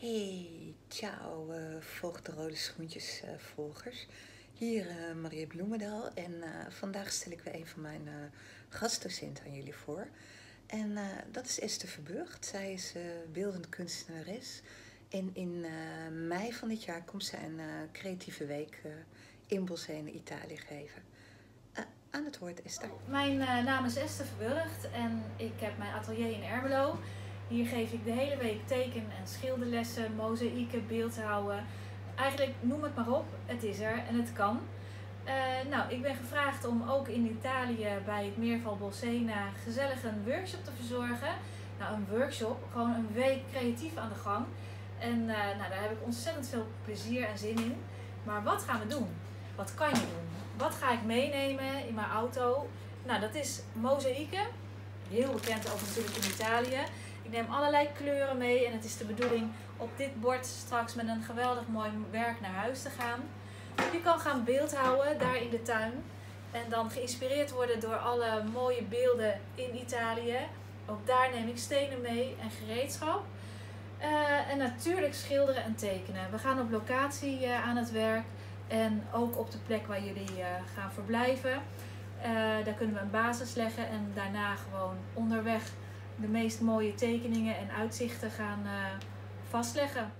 Hey, ciao, uh, volg de Rode Schoentjes uh, volgers. Hier uh, Maria Bloemendaal en vandaag stel ik weer een van mijn gastdocenten aan jullie voor. En dat is Esther Verburgt. Zij is beeldend kunstenares. En in mei van dit jaar komt zij een creatieve week in Bolsena, Italië geven. aan het woord, Esther. Mijn naam is Esther Verburgt en ik heb mijn atelier in Ermelo. Hier geef ik de hele week teken- en schilderlessen, mozaïeken, beeldhouwen. Eigenlijk noem het maar op, het is er en het kan. Uh, nou, ik ben gevraagd om ook in Italië bij het Meerval Bolsena gezellig een workshop te verzorgen. Nou, een workshop, gewoon een week creatief aan de gang. En uh, nou, daar heb ik ontzettend veel plezier en zin in. Maar wat gaan we doen? Wat kan je doen? Wat ga ik meenemen in mijn auto? Nou, dat is mozaïeken. Heel bekend ook natuurlijk in Italië. Ik neem allerlei kleuren mee en het is de bedoeling op dit bord straks met een geweldig mooi werk naar huis te gaan. Je kan gaan beeldhouden daar in de tuin en dan geïnspireerd worden door alle mooie beelden in Italië. Ook daar neem ik stenen mee en gereedschap. Uh, en natuurlijk schilderen en tekenen. We gaan op locatie uh, aan het werk en ook op de plek waar jullie uh, gaan verblijven. daar kunnen we een basis leggen en daarna gewoon onderweg de meest mooie tekeningen en uitzichten gaan uh, vastleggen.